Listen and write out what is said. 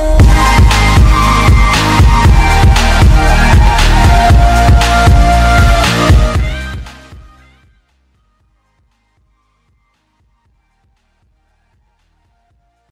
Oh.